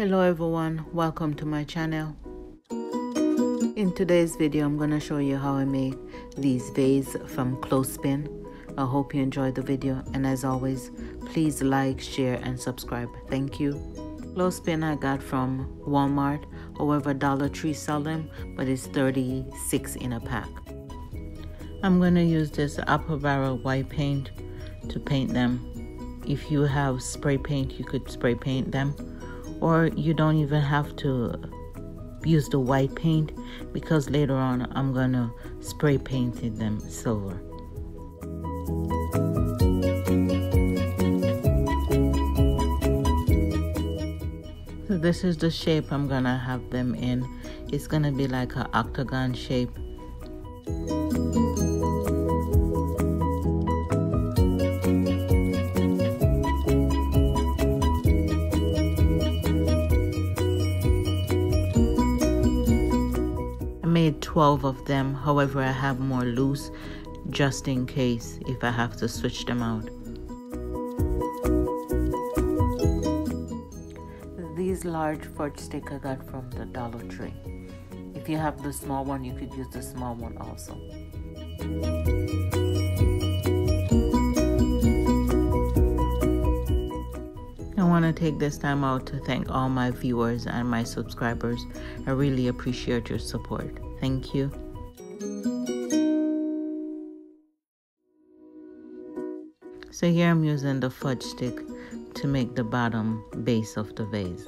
Hello everyone, welcome to my channel. In today's video, I'm going to show you how I make these vase from clothespin. I hope you enjoyed the video and as always, please like, share and subscribe. Thank you. Clothespin I got from Walmart, however Dollar Tree sell them, but it's 36 in a pack. I'm going to use this Apple Barrel white paint to paint them if you have spray paint, you could spray paint them, or you don't even have to use the white paint because later on I'm gonna spray painted them silver. So this is the shape I'm gonna have them in. It's gonna be like an octagon shape made 12 of them. However, I have more loose just in case if I have to switch them out. These large fudge stick I got from the Dollar Tree. If you have the small one, you could use the small one also. I want to take this time out to thank all my viewers and my subscribers. I really appreciate your support. Thank you. So here I'm using the fudge stick to make the bottom base of the vase.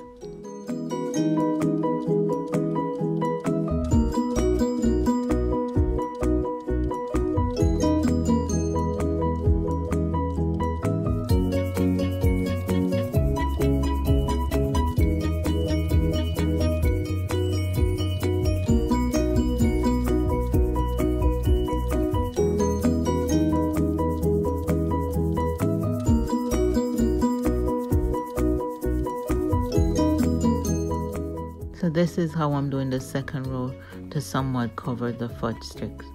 So this is how I'm doing the second row to somewhat cover the fudge sticks.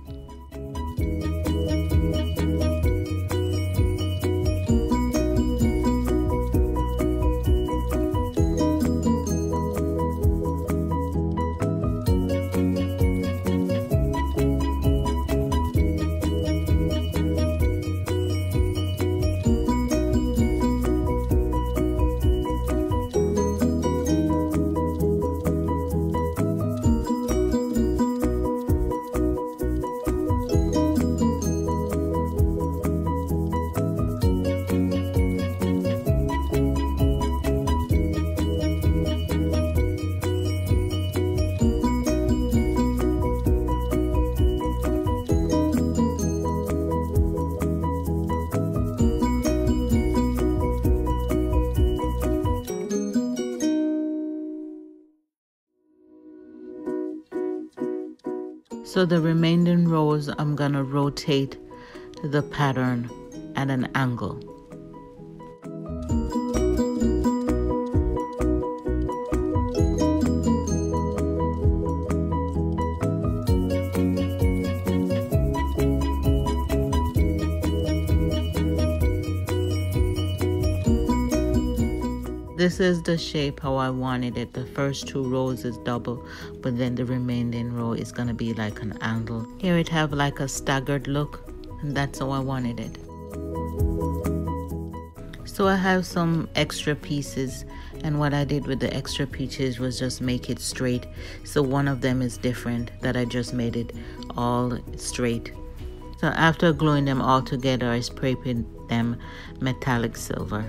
So the remaining rows, I'm gonna rotate the pattern at an angle. This is the shape how I wanted it. The first two rows is double, but then the remaining row is gonna be like an angle. Here it have like a staggered look, and that's how I wanted it. So I have some extra pieces and what I did with the extra pieces was just make it straight. So one of them is different that I just made it all straight. So after gluing them all together, I spray paint them metallic silver.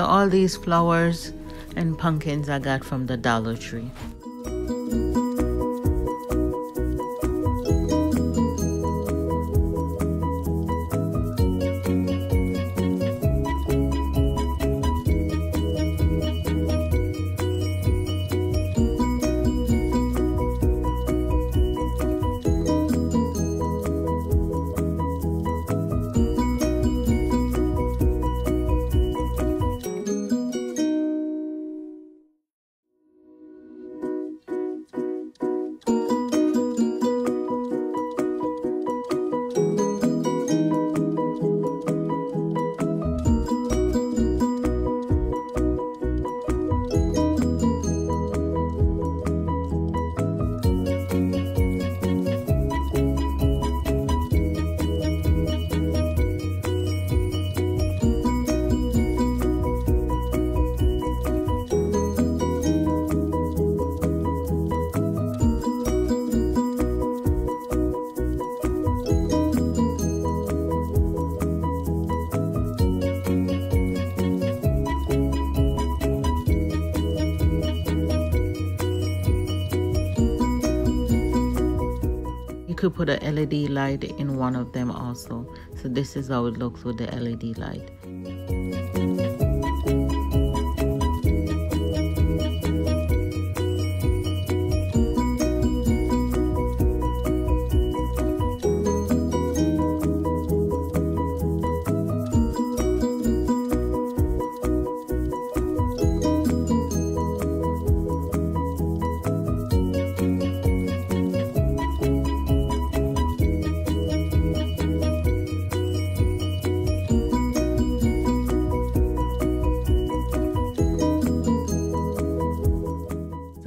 So all these flowers and pumpkins I got from the Dollar Tree. Could put a LED light in one of them also. So this is how it looks with the LED light.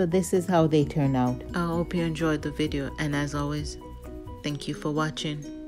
So this is how they turn out. I hope you enjoyed the video and as always, thank you for watching.